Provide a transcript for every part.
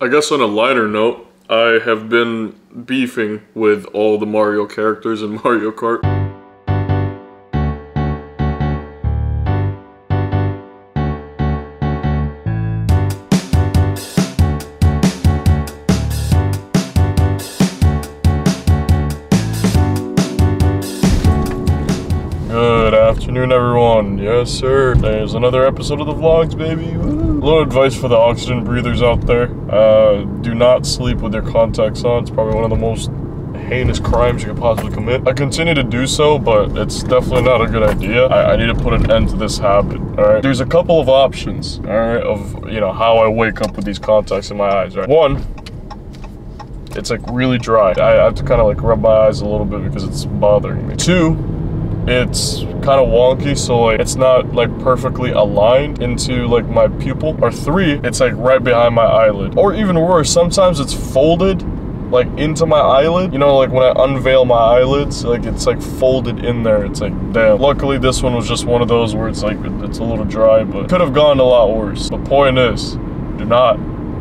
I guess on a lighter note, I have been beefing with all the Mario characters in Mario Kart. Good afternoon, everyone. Yes, sir. There's another episode of the vlogs, baby. Woo. A little advice for the oxygen breathers out there. Uh, do not sleep with your contacts on. It's probably one of the most heinous crimes you could possibly commit. I continue to do so, but it's definitely not a good idea. I, I need to put an end to this habit, all right? There's a couple of options, all right, of, you know, how I wake up with these contacts in my eyes, right? One, it's like really dry. I have to kind of like rub my eyes a little bit because it's bothering me. Two, it's kind of wonky, so like it's not like perfectly aligned into like my pupil. Or three, it's like right behind my eyelid. Or even worse, sometimes it's folded like into my eyelid. You know, like when I unveil my eyelids, like it's like folded in there. It's like damn. Luckily, this one was just one of those where it's like it's a little dry, but could have gone a lot worse. The point is, do not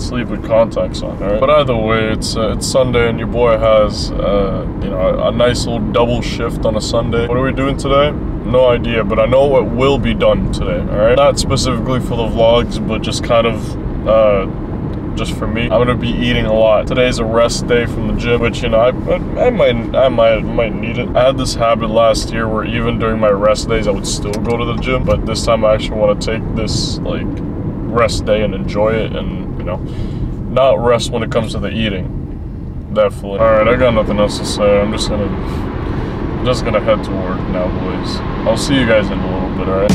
sleep with contacts on, alright? But either way, it's uh, it's Sunday and your boy has, uh, you know, a, a, nice little double shift on a Sunday. What are we doing today? No idea, but I know what will be done today, alright? Not specifically for the vlogs, but just kind of, uh, just for me. I'm gonna be eating a lot. Today's a rest day from the gym, which, you know, I, I, I might, I might, might need it. I had this habit last year where even during my rest days, I would still go to the gym, but this time I actually want to take this, like, rest day and enjoy it and you know? Not rest when it comes to the eating. Definitely. All right i got nothing else to say. I'm just gonna I'm just gonna head to work now boys. I'll see you guys in a little bit all right?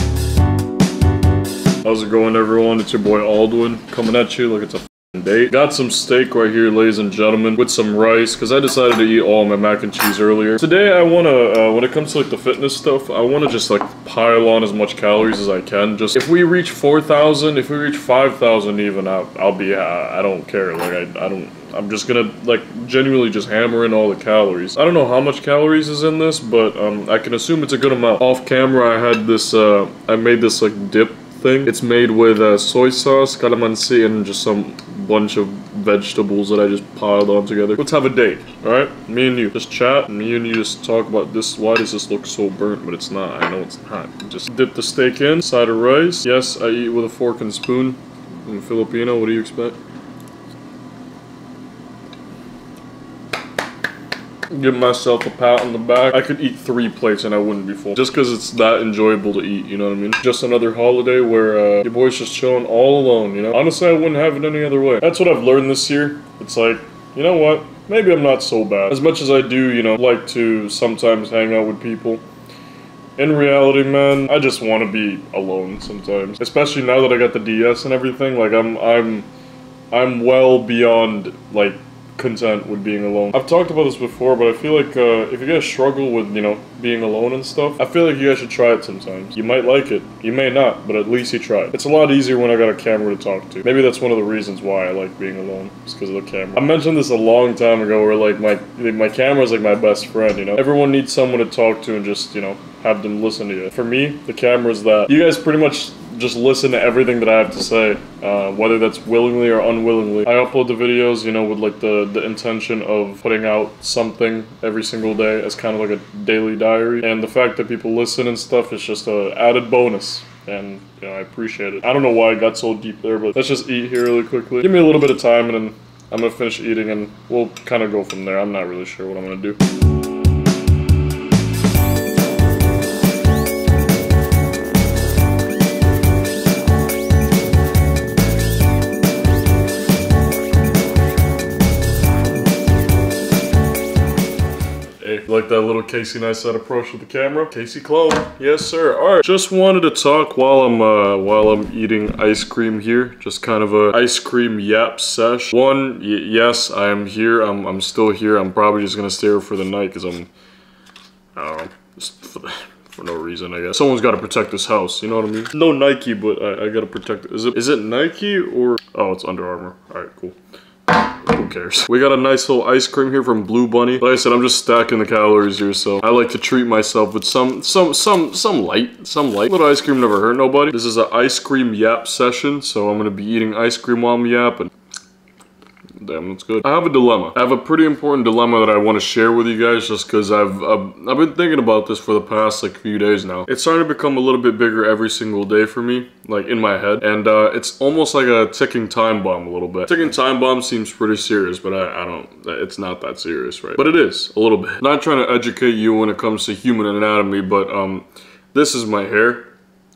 How's it going everyone? It's your boy Aldwen coming at you like it's a date. Got some steak right here, ladies and gentlemen, with some rice, because I decided to eat all my mac and cheese earlier. Today, I want to, uh, when it comes to like the fitness stuff, I want to just like pile on as much calories as I can. Just if we reach 4,000, if we reach 5,000 even, I'll, I'll be, uh, I don't care. Like, I, I don't, I'm just gonna like genuinely just hammer in all the calories. I don't know how much calories is in this, but um, I can assume it's a good amount. Off camera, I had this, uh, I made this like dip thing. It's made with uh, soy sauce, calamansi, and just some bunch of vegetables that I just piled on together. Let's have a date, alright? Me and you. Just chat, me and you just talk about this. Why does this look so burnt? But it's not. I know it's not. Just dip the steak in, side of rice. Yes, I eat with a fork and spoon. I'm Filipino, what do you expect? Give myself a pat on the back. I could eat three plates and I wouldn't be full. Just because it's that enjoyable to eat, you know what I mean? Just another holiday where uh, your boy's just chilling all alone, you know? Honestly, I wouldn't have it any other way. That's what I've learned this year. It's like, you know what? Maybe I'm not so bad. As much as I do, you know, like to sometimes hang out with people. In reality, man, I just want to be alone sometimes. Especially now that I got the DS and everything. Like, I'm, I'm, I'm well beyond, like, content with being alone. I've talked about this before, but I feel like uh, if you guys struggle with, you know, being alone and stuff, I feel like you guys should try it sometimes. You might like it, you may not, but at least you try it. It's a lot easier when I got a camera to talk to. Maybe that's one of the reasons why I like being alone, it's because of the camera. I mentioned this a long time ago where like my, my camera is like my best friend, you know? Everyone needs someone to talk to and just, you know, have them listen to you. For me, the camera is that. You guys pretty much just listen to everything that I have to say, uh, whether that's willingly or unwillingly. I upload the videos, you know, with like the, the intention of putting out something every single day as kind of like a daily diary. And the fact that people listen and stuff is just a added bonus. And, you know, I appreciate it. I don't know why I got so deep there, but let's just eat here really quickly. Give me a little bit of time and then I'm gonna finish eating and we'll kind of go from there. I'm not really sure what I'm gonna do. Like that little Casey Neistat approach with the camera. Casey clone, yes sir. All right, just wanted to talk while I'm uh, while I'm eating ice cream here. Just kind of a ice cream yap sesh. One, yes, I am here. I'm I'm still here. I'm probably just gonna stay here for the night because I'm, I don't know, just for, for no reason I guess. Someone's got to protect this house. You know what I mean? No Nike, but I, I gotta protect it. Is it is it Nike or oh it's Under Armour? All right, cool. Who cares? We got a nice little ice cream here from Blue Bunny. Like I said, I'm just stacking the calories here, so I like to treat myself with some, some, some, some light, some light. Little ice cream never hurt nobody. This is an ice cream yap session, so I'm gonna be eating ice cream while I'm yapping. Damn, that's good. I have a dilemma. I have a pretty important dilemma that I want to share with you guys just because I've, I've, I've been thinking about this for the past like few days now. It's starting to become a little bit bigger every single day for me, like in my head. And uh, it's almost like a ticking time bomb a little bit. Ticking time bomb seems pretty serious, but I, I don't, it's not that serious, right? But it is, a little bit. Not trying to educate you when it comes to human anatomy, but um, this is my hair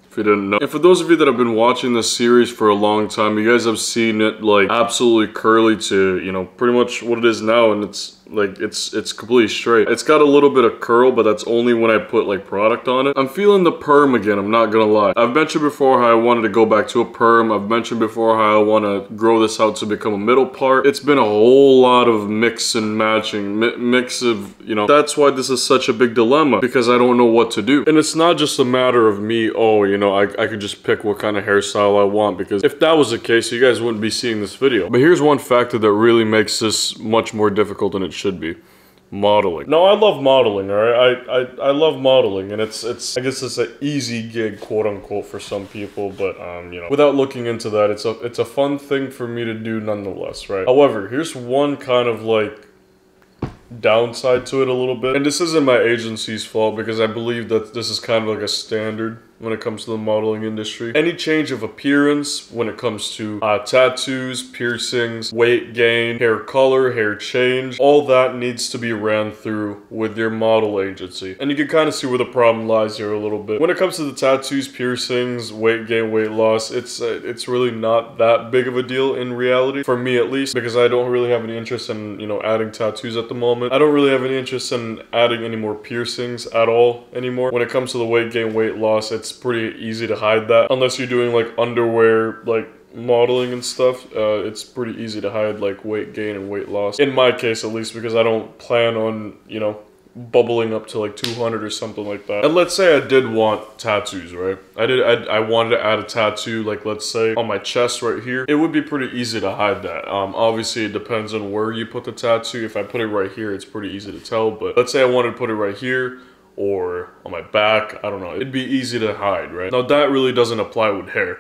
if you didn't know. And for those of you that have been watching this series for a long time, you guys have seen it like absolutely curly to, you know, pretty much what it is now and it's like it's it's completely straight. It's got a little bit of curl, but that's only when I put like product on it. I'm feeling the perm again, I'm not gonna lie. I've mentioned before how I wanted to go back to a perm. I've mentioned before how I want to grow this out to become a middle part. It's been a whole lot of mix and matching, mi mix of, you know, that's why this is such a big dilemma because I don't know what to do. And it's not just a matter of me, oh, you know, I, I could just pick what kind of hairstyle I want because if that was the case, you guys wouldn't be seeing this video. But here's one factor that really makes this much more difficult than it should be modeling. No, I love modeling, all right? I, I, I love modeling, and it's, it's I guess it's an easy gig, quote unquote, for some people, but, um, you know, without looking into that, it's a, it's a fun thing for me to do nonetheless, right? However, here's one kind of, like, downside to it a little bit. And this isn't my agency's fault, because I believe that this is kind of like a standard when it comes to the modeling industry. Any change of appearance when it comes to uh, tattoos, piercings, weight gain, hair color, hair change, all that needs to be ran through with your model agency. And you can kind of see where the problem lies here a little bit. When it comes to the tattoos, piercings, weight gain, weight loss, it's uh, it's really not that big of a deal in reality, for me at least, because I don't really have any interest in, you know, adding tattoos at the moment. I don't really have any interest in adding any more piercings at all anymore. When it comes to the weight gain, weight loss, it's it's pretty easy to hide that. Unless you're doing like underwear, like modeling and stuff, uh, it's pretty easy to hide like weight gain and weight loss. In my case, at least, because I don't plan on, you know, bubbling up to like 200 or something like that. And let's say I did want tattoos, right? I did, I, I wanted to add a tattoo, like let's say on my chest right here. It would be pretty easy to hide that. Um, obviously it depends on where you put the tattoo. If I put it right here, it's pretty easy to tell, but let's say I wanted to put it right here or on my back. I don't know. It'd be easy to hide, right? Now that really doesn't apply with hair.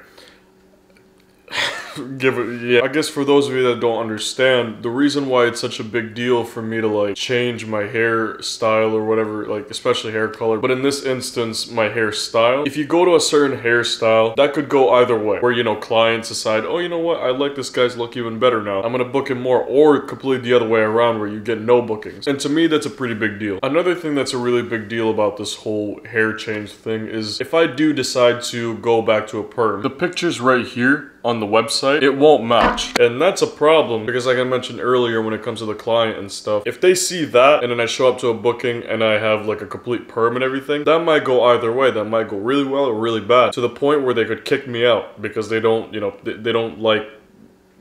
Give it yeah. I guess for those of you that don't understand the reason why it's such a big deal for me to like change my hair style or whatever like especially hair color but in this instance my hairstyle if you go to a certain hairstyle that could go either way where you know clients decide oh you know what? I like this guy's look even better now. I'm gonna book him more or completely the other way around where you get no bookings. And to me that's a pretty big deal. Another thing that's a really big deal about this whole hair change thing is if i do decide to go back to a perm the pictures right here on the website, it won't match. And that's a problem because like I mentioned earlier when it comes to the client and stuff, if they see that and then I show up to a booking and I have like a complete perm and everything, that might go either way. That might go really well or really bad to the point where they could kick me out because they don't, you know, they, they don't like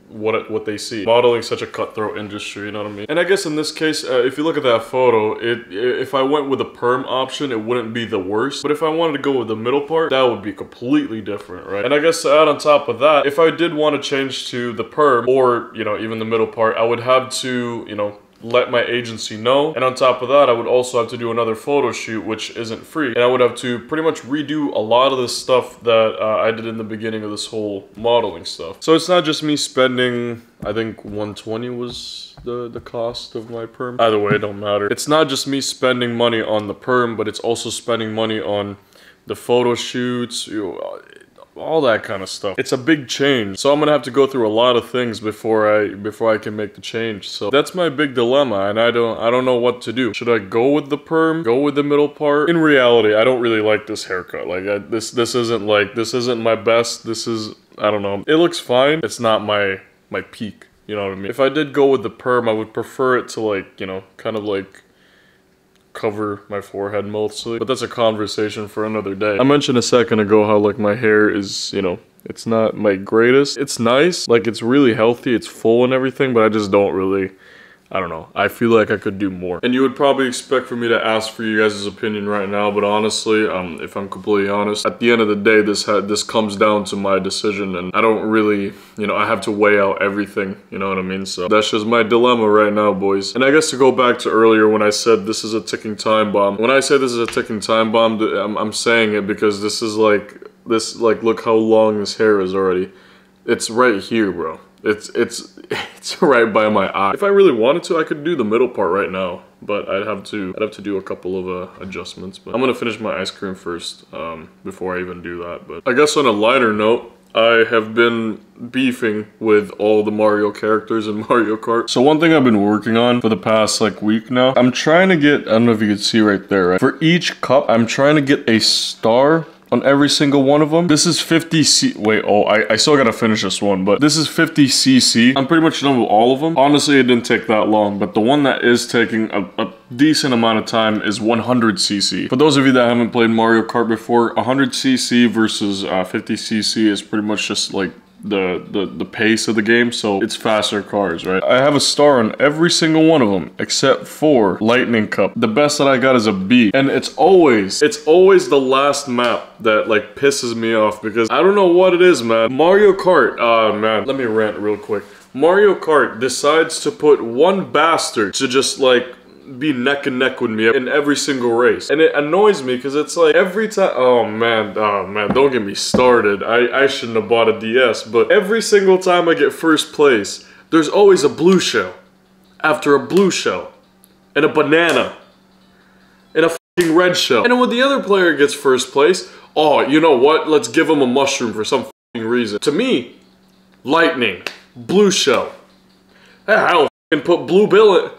what it, what they see. Modeling such a cutthroat industry, you know what I mean? And I guess in this case, uh, if you look at that photo, it if I went with a perm option, it wouldn't be the worst. But if I wanted to go with the middle part, that would be completely different, right? And I guess to add on top of that, if I did want to change to the perm or, you know, even the middle part, I would have to, you know, let my agency know. And on top of that, I would also have to do another photo shoot, which isn't free. And I would have to pretty much redo a lot of the stuff that uh, I did in the beginning of this whole modeling stuff. So it's not just me spending, I think 120 was the, the cost of my perm. Either way, it don't matter. It's not just me spending money on the perm, but it's also spending money on the photo shoots, you know, all that kind of stuff. It's a big change. So I'm gonna have to go through a lot of things before I before I can make the change. So that's my big dilemma and I don't I don't know what to do. Should I go with the perm? Go with the middle part? In reality, I don't really like this haircut. Like I, this this isn't like this isn't my best. This is I don't know. It looks fine. It's not my my peak. You know what I mean? If I did go with the perm, I would prefer it to like, you know, kind of like cover my forehead mostly. But that's a conversation for another day. I mentioned a second ago how like my hair is, you know, it's not my greatest. It's nice, like it's really healthy, it's full and everything, but I just don't really I don't know. I feel like I could do more. And you would probably expect for me to ask for you guys' opinion right now, but honestly, um, if I'm completely honest, at the end of the day, this this comes down to my decision, and I don't really, you know, I have to weigh out everything, you know what I mean? So that's just my dilemma right now, boys. And I guess to go back to earlier when I said this is a ticking time bomb, when I say this is a ticking time bomb, I'm, I'm saying it because this is like, this, like, look how long this hair is already. It's right here, bro. It's it's it's right by my eye. If I really wanted to, I could do the middle part right now, but I'd have to I'd have to do a couple of uh, adjustments. But I'm gonna finish my ice cream first um, before I even do that. But I guess on a lighter note, I have been beefing with all the Mario characters in Mario Kart. So one thing I've been working on for the past like week now, I'm trying to get, I don't know if you can see right there, right? For each cup, I'm trying to get a star on every single one of them. This is 50 C- wait, oh, I, I still gotta finish this one, but this is 50 CC. I'm pretty much done with all of them. Honestly, it didn't take that long, but the one that is taking a, a decent amount of time is 100 CC. For those of you that haven't played Mario Kart before, 100 CC versus uh, 50 CC is pretty much just like the, the, the pace of the game, so it's faster cars, right? I have a star on every single one of them, except for Lightning Cup. The best that I got is a B, and it's always, it's always the last map that like pisses me off because I don't know what it is, man. Mario Kart, oh man, let me rant real quick. Mario Kart decides to put one bastard to just like be neck and neck with me in every single race. And it annoys me because it's like every time, oh man, oh man, don't get me started. I, I shouldn't have bought a DS, but every single time I get first place, there's always a blue shell after a blue shell and a banana and a fucking red shell. And when the other player gets first place, oh, you know what? Let's give him a mushroom for some reason. To me, lightning, blue shell. I don't put blue billet.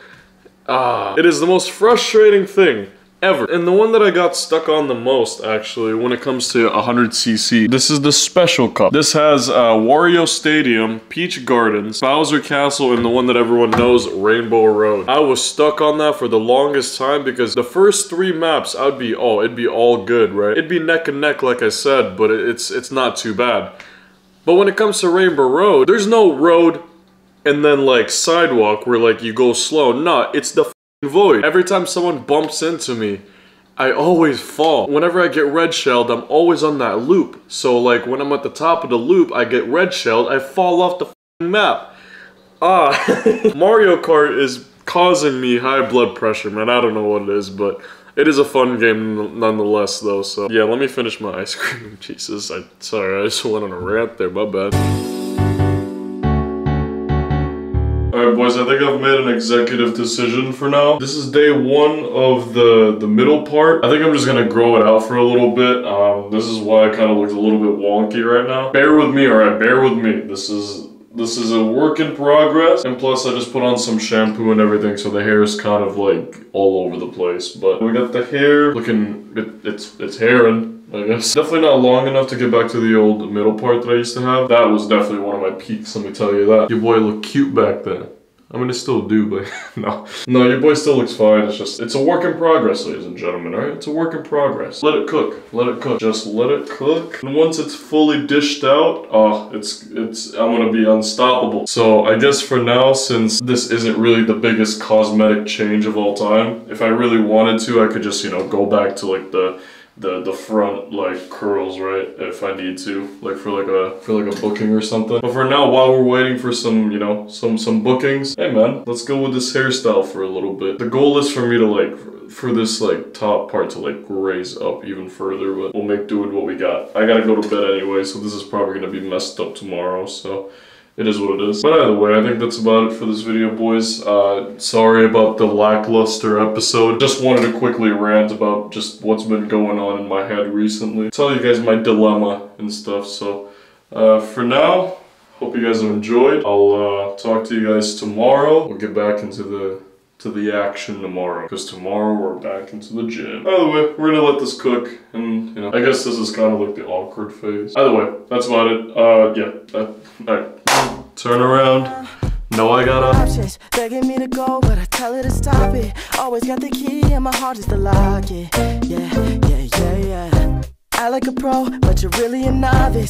Ah, it is the most frustrating thing ever. And the one that I got stuck on the most, actually, when it comes to 100cc, this is the Special Cup. This has uh, Wario Stadium, Peach Gardens, Bowser Castle, and the one that everyone knows, Rainbow Road. I was stuck on that for the longest time because the first three maps, I'd be, oh, it'd be all good, right? It'd be neck and neck, like I said, but it's, it's not too bad. But when it comes to Rainbow Road, there's no road and then like sidewalk where like you go slow. No, it's the void. Every time someone bumps into me, I always fall. Whenever I get red shelled, I'm always on that loop. So like when I'm at the top of the loop, I get red shelled, I fall off the map. Ah, Mario Kart is causing me high blood pressure, man. I don't know what it is, but it is a fun game nonetheless, though. So yeah, let me finish my ice cream. Jesus, I sorry, I just went on a rant there. My bad. Alright boys, I think I've made an executive decision for now. This is day one of the, the middle part. I think I'm just gonna grow it out for a little bit. Um, this is why I kind of look a little bit wonky right now. Bear with me, alright, bear with me. This is this is a work in progress and plus I just put on some shampoo and everything so the hair is kind of like all over the place but we got the hair looking it, it's it's hairing I guess. Definitely not long enough to get back to the old middle part that I used to have. That was definitely one of my peaks, let me tell you that. Your boy looked cute back then. I mean, it still do, but no. No, your boy still looks fine. It's just, it's a work in progress, ladies and gentlemen, alright? It's a work in progress. Let it cook. Let it cook. Just let it cook. And once it's fully dished out, oh, it's, it's, I'm gonna be unstoppable. So I guess for now, since this isn't really the biggest cosmetic change of all time, if I really wanted to, I could just, you know, go back to like the the the front like curls right if I need to like for like a for like a booking or something. But for now while we're waiting for some you know some some bookings hey man let's go with this hairstyle for a little bit. The goal is for me to like for this like top part to like raise up even further but we'll make do with what we got. I gotta go to bed anyway so this is probably gonna be messed up tomorrow so it is what it is. But either way, I think that's about it for this video, boys. Uh, sorry about the lackluster episode. Just wanted to quickly rant about just what's been going on in my head recently. Tell you guys my dilemma and stuff. So uh, for now, hope you guys have enjoyed. I'll uh, talk to you guys tomorrow. We'll get back into the to the action tomorrow because tomorrow we're back into the gym. Either way, we're gonna let this cook and you know, I guess this is kind of like the awkward phase. Either way, that's about it. Uh, yeah, uh, alright. Turn around. No, I got options begging me to go, but I tell her to stop it. Always got the key and my heart is to lock it. Yeah, yeah, yeah, yeah. I like a pro, but you're really a novice.